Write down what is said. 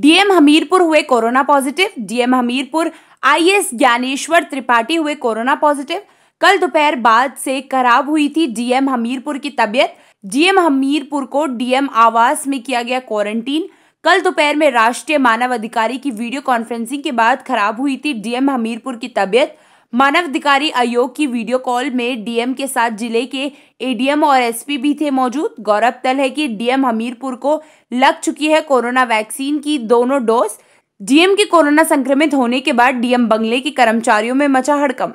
DM Hamirpur हुए corona positive, DM Hamirpur IAS Gyaneshwar Tripathi हुए corona positive. कल दोपहर बाद से खराब हुई थी डीएम हमीरपुर की तबियत। डीएम हमीरपुर को डीएम आवास में किया गया क्वारंटीन। कल दोपहर में राष्ट्रीय मानव अधिकारी की वीडियो कॉन्फ्रेंसिंग के बाद खराब हुई थी डीएम हमीरपुर की तबियत। मानव अधिकारी आयोग की वीडियो कॉल में डीएम के साथ ज़िले के एडीएम और एसपी भी थे मौजूद। गौरव तल है कि डीएम हमीरपुर को लग चुकी है कोरोना वैक्सीन की दोनों डोज। डीएम के कोरोना संक्रमित होने के बाद डीएम बंगले के कर्मचारियों में मचा हड़कम।